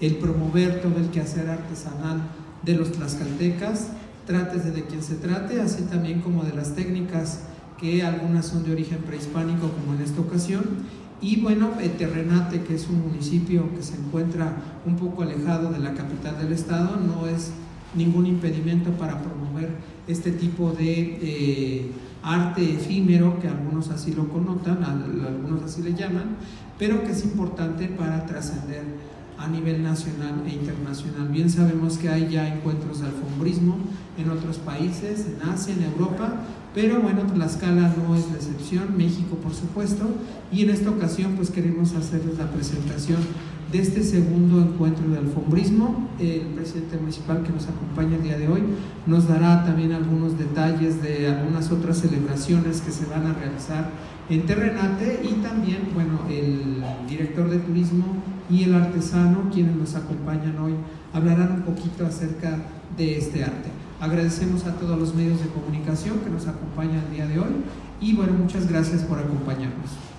el promover todo el quehacer artesanal de los tlaxcaltecas, trátese de quien se trate, así también como de las técnicas que algunas son de origen prehispánico como en esta ocasión. Y bueno, Terrenate, que es un municipio que se encuentra un poco alejado de la capital del estado, no es ningún impedimento para este tipo de eh, arte efímero, que algunos así lo connotan, algunos así le llaman, pero que es importante para trascender a nivel nacional e internacional. Bien sabemos que hay ya encuentros de alfombrismo en otros países, en Asia, en Europa, pero bueno, Tlaxcala no es la excepción, México por supuesto, y en esta ocasión pues queremos hacerles la presentación de este segundo encuentro de alfombrismo. El presidente municipal que nos acompaña el día de hoy nos dará también algunos detalles de algunas otras celebraciones que se van a realizar en Terrenate y también, bueno, el director de turismo y el artesano, quienes nos acompañan hoy, hablarán un poquito acerca de este arte. Agradecemos a todos los medios de comunicación que nos acompañan el día de hoy y bueno, muchas gracias por acompañarnos.